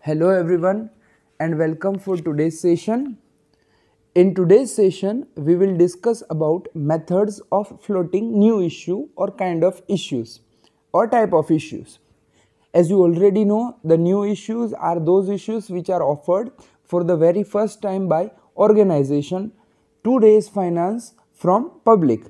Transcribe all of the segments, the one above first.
Hello everyone and welcome for today's session. In today's session, we will discuss about methods of floating new issue or kind of issues or type of issues. As you already know, the new issues are those issues which are offered for the very first time by organization to raise finance from public.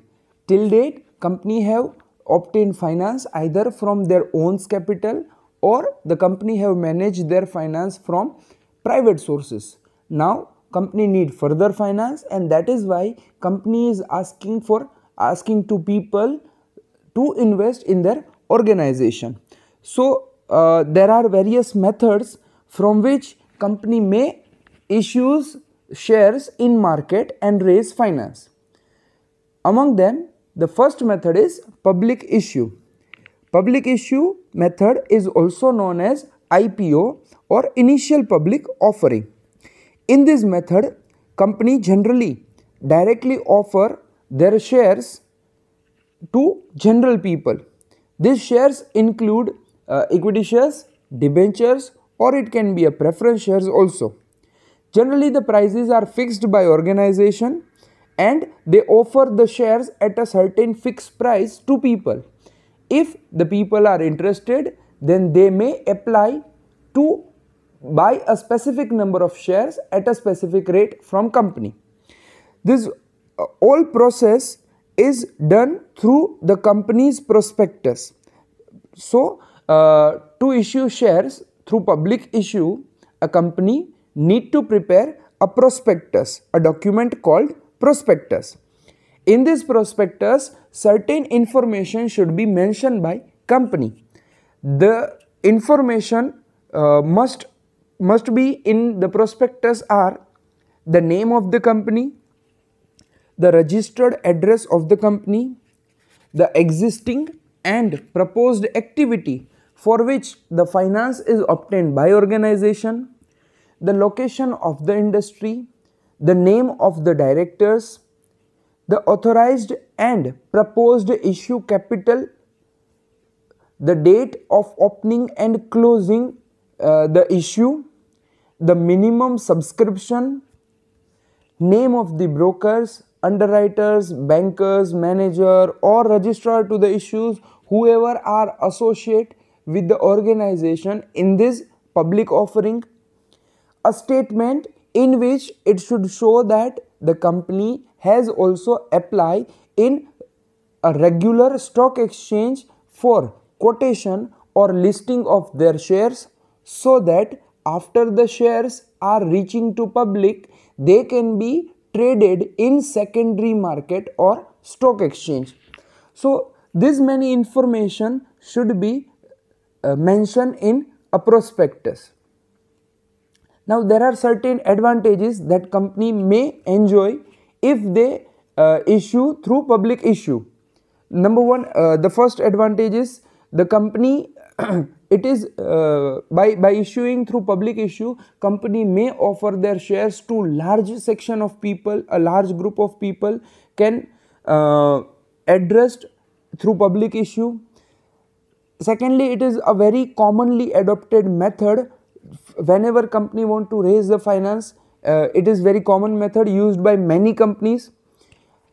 Till date, company have obtained finance either from their own capital or the company have managed their finance from private sources. Now company need further finance and that is why company is asking for asking to people to invest in their organization. So uh, there are various methods from which company may issues shares in market and raise finance. Among them the first method is public issue. Public issue method is also known as IPO or initial public offering. In this method, company generally directly offer their shares to general people. These shares include uh, equity shares, debentures or it can be a preference shares also. Generally the prices are fixed by organization and they offer the shares at a certain fixed price to people. If the people are interested, then they may apply to buy a specific number of shares at a specific rate from company. This uh, whole process is done through the company's prospectus. So, uh, to issue shares through public issue, a company need to prepare a prospectus, a document called prospectus. In this prospectus, certain information should be mentioned by company. The information uh, must must be in the prospectus are the name of the company, the registered address of the company, the existing and proposed activity for which the finance is obtained by organization, the location of the industry, the name of the directors, the authorized and proposed issue capital, the date of opening and closing uh, the issue, the minimum subscription, name of the brokers, underwriters, bankers, manager or registrar to the issues, whoever are associate with the organization in this public offering, a statement in which it should show that the company has also applied in a regular stock exchange for quotation or listing of their shares so that after the shares are reaching to public they can be traded in secondary market or stock exchange. So this many information should be uh, mentioned in a prospectus now there are certain advantages that company may enjoy if they uh, issue through public issue. Number one, uh, the first advantage is the company it is uh, by by issuing through public issue company may offer their shares to large section of people a large group of people can uh, addressed through public issue secondly it is a very commonly adopted method whenever company want to raise the finance uh, it is very common method used by many companies.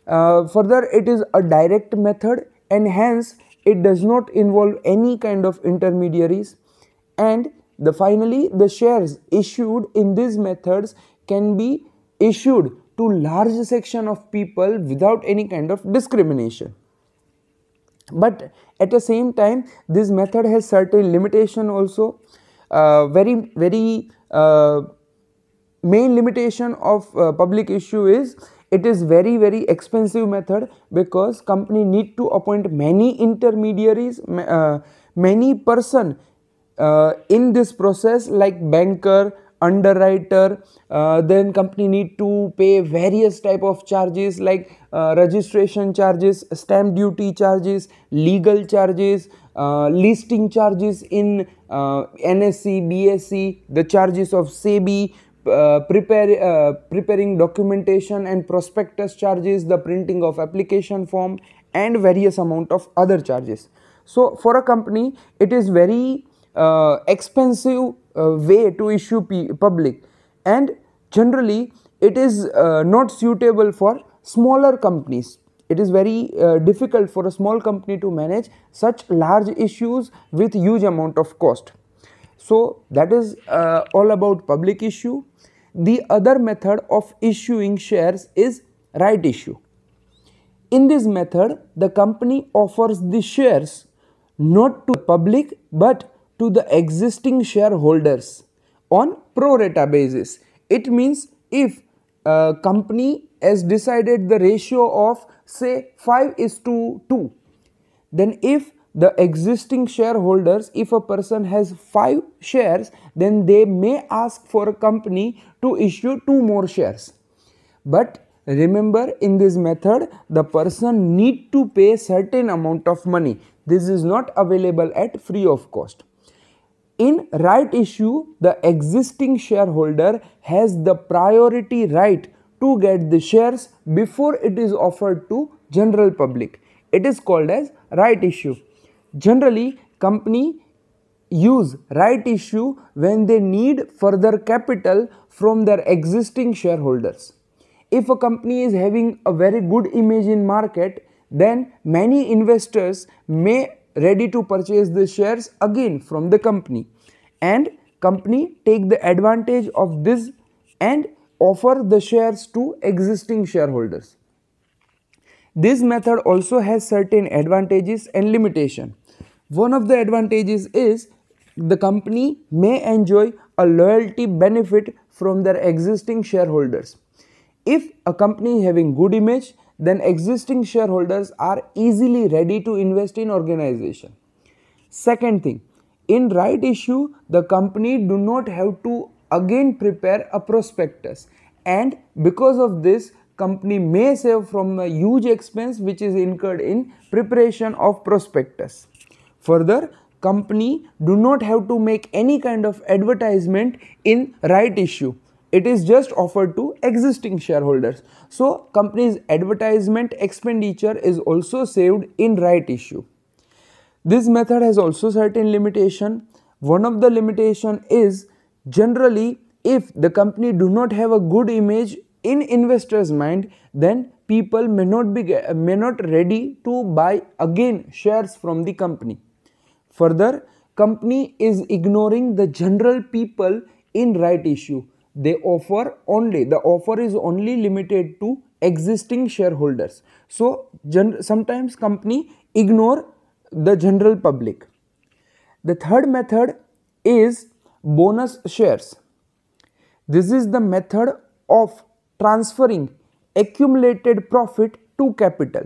Uh, further it is a direct method and hence it does not involve any kind of intermediaries. And the finally the shares issued in these methods can be issued to large section of people without any kind of discrimination. But at the same time this method has certain limitation also very very uh, main limitation of uh, public issue is it is very very expensive method because company need to appoint many intermediaries uh, many person uh, in this process like banker underwriter uh, then company need to pay various type of charges like uh, registration charges stamp duty charges legal charges uh, listing charges in uh, NSE, BSE, the charges of SEBI, uh, prepare, uh, preparing documentation and prospectus charges, the printing of application form and various amount of other charges. So, for a company it is very uh, expensive uh, way to issue public and generally it is uh, not suitable for smaller companies it is very uh, difficult for a small company to manage such large issues with huge amount of cost. So that is uh, all about public issue. The other method of issuing shares is right issue. In this method the company offers the shares not to public but to the existing shareholders on pro rata basis. It means if a company has decided the ratio of say 5 is to 2 then if the existing shareholders if a person has 5 shares then they may ask for a company to issue 2 more shares. But remember in this method the person need to pay certain amount of money. This is not available at free of cost. In right issue, the existing shareholder has the priority right to get the shares before it is offered to general public. It is called as right issue. Generally, company use right issue when they need further capital from their existing shareholders. If a company is having a very good image in market, then many investors may ready to purchase the shares again from the company and company take the advantage of this and offer the shares to existing shareholders. This method also has certain advantages and limitation. One of the advantages is the company may enjoy a loyalty benefit from their existing shareholders. If a company having good image, then existing shareholders are easily ready to invest in organization. Second thing, in right issue, the company do not have to again prepare a prospectus and because of this company may save from a huge expense which is incurred in preparation of prospectus. Further, company do not have to make any kind of advertisement in right issue it is just offered to existing shareholders. So company's advertisement expenditure is also saved in right issue. This method has also certain limitation. One of the limitation is generally if the company do not have a good image in investors mind then people may not be may not ready to buy again shares from the company. Further company is ignoring the general people in right issue. They offer only the offer is only limited to existing shareholders. So sometimes company ignore the general public. The third method is bonus shares. This is the method of transferring accumulated profit to capital.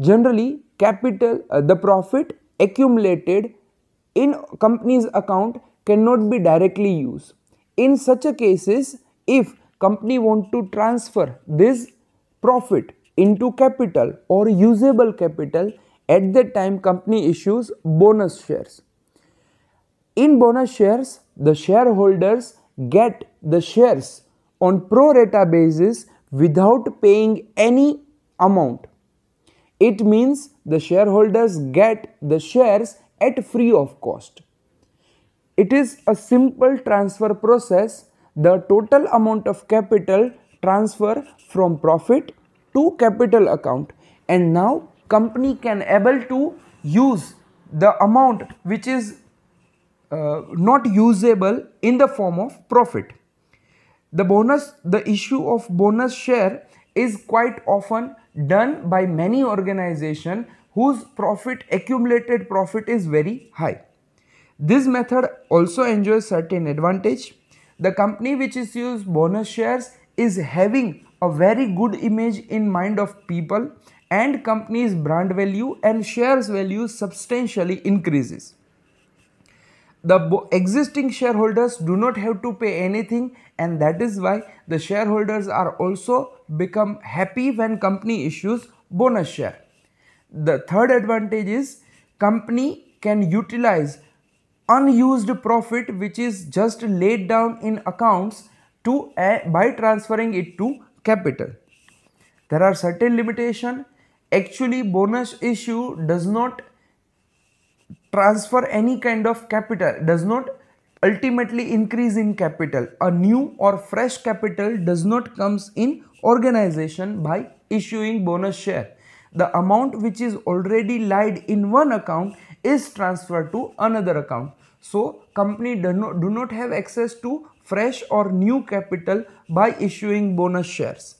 Generally capital uh, the profit accumulated in company's account cannot be directly used. In such a cases if company want to transfer this profit into capital or usable capital at that time company issues bonus shares in bonus shares the shareholders get the shares on pro rata basis without paying any amount. It means the shareholders get the shares at free of cost. It is a simple transfer process. The total amount of capital transfer from profit to capital account. And now company can able to use the amount which is uh, not usable in the form of profit. The bonus, the issue of bonus share is quite often done by many organization whose profit accumulated profit is very high. This method also enjoys certain advantage. The company which is used bonus shares is having a very good image in mind of people and company's brand value and shares value substantially increases. The existing shareholders do not have to pay anything and that is why the shareholders are also become happy when company issues bonus share. The third advantage is company can utilize unused profit which is just laid down in accounts to uh, by transferring it to capital there are certain limitation actually bonus issue does not transfer any kind of capital does not ultimately increase in capital. A new or fresh capital does not comes in organization by issuing bonus share. The amount which is already lied in one account is transferred to another account. So company do not, do not have access to fresh or new capital by issuing bonus shares.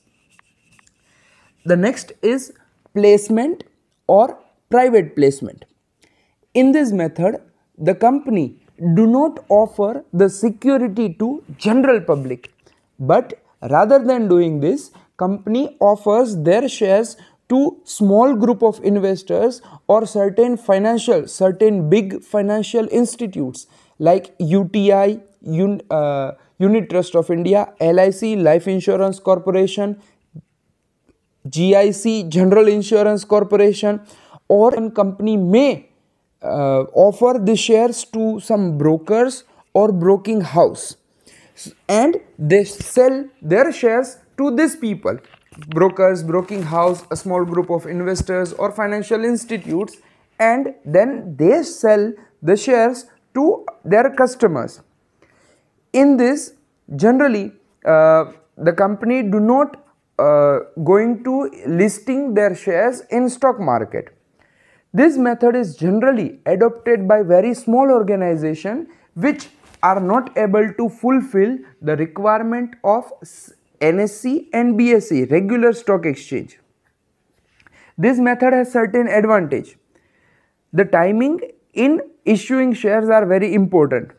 The next is placement or private placement in this method the company do not offer the security to general public. But rather than doing this company offers their shares to small group of investors or certain financial certain big financial institutes like UTI Un, uh, Unit Trust of India LIC Life Insurance Corporation GIC General Insurance Corporation or a company may uh, offer the shares to some brokers or broking house. And they sell their shares to these people. Brokers broking house a small group of investors or financial institutes and then they sell the shares to their customers. In this generally uh, the company do not uh, going to listing their shares in stock market this method is generally adopted by very small organization which are not able to fulfill the requirement of NSE and BSE regular stock exchange. This method has certain advantage. The timing in issuing shares are very important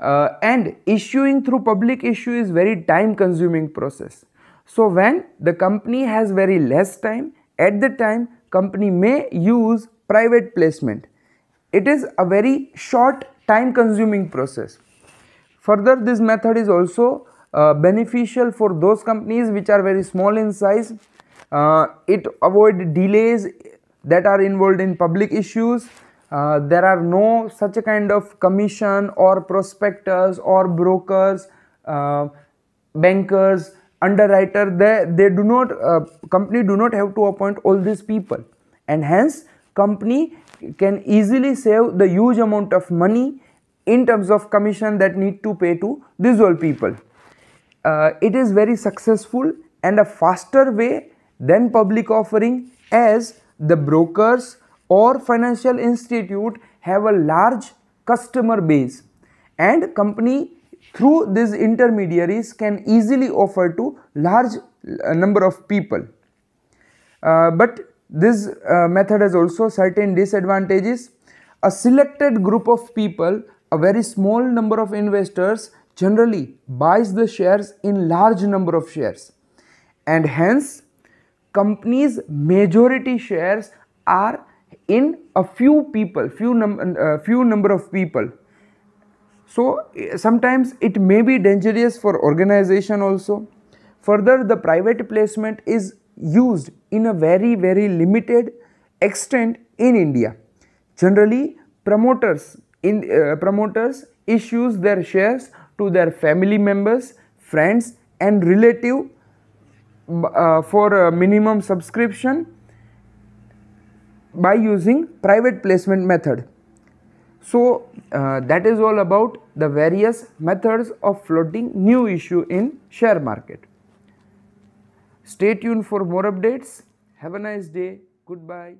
uh, and issuing through public issue is very time consuming process. So when the company has very less time at the time company may use private placement. It is a very short time consuming process. Further this method is also uh, beneficial for those companies which are very small in size. Uh, it avoid delays that are involved in public issues. Uh, there are no such a kind of commission or prospectus or brokers, uh, bankers, underwriter. They, they do not, uh, company do not have to appoint all these people and hence company can easily save the huge amount of money in terms of commission that need to pay to these all people. Uh, it is very successful and a faster way than public offering as the brokers or financial institute have a large customer base. And company through these intermediaries can easily offer to large uh, number of people. Uh, but this uh, method has also certain disadvantages. A selected group of people a very small number of investors generally buys the shares in large number of shares. And hence companies majority shares are in a few people few num uh, few number of people. So sometimes it may be dangerous for organization also. Further the private placement is used in a very very limited extent in india generally promoters in uh, promoters issues their shares to their family members, friends and relative uh, for minimum subscription by using private placement method. So uh, that is all about the various methods of floating new issue in share market. Stay tuned for more updates. Have a nice day. Goodbye.